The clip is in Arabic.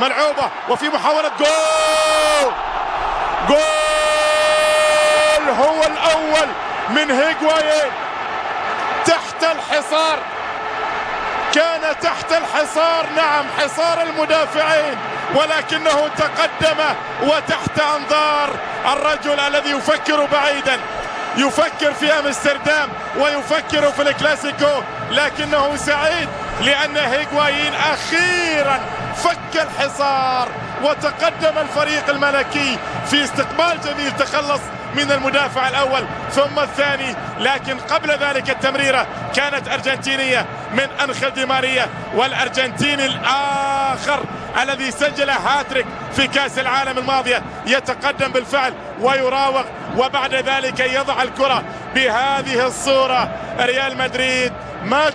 ملعوبة وفي محاولة جول! جول هو الأول من هيغوايين تحت الحصار. كان تحت الحصار نعم حصار المدافعين ولكنه تقدم وتحت أنظار الرجل الذي يفكر بعيدا. يفكر في امستردام ويفكر في الكلاسيكو لكنه سعيد لأن هيغوايين أخيرا فك الحصار وتقدم الفريق الملكي في استقبال جميل تخلص من المدافع الأول ثم الثاني. لكن قبل ذلك التمريرة كانت أرجنتينية من انخل دي ماريا والأرجنتيني الآخر الذي سجل هاتريك في كأس العالم الماضية يتقدم بالفعل ويراوغ وبعد ذلك يضع الكرة بهذه الصورة. ريال مدريد ما